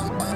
Oh,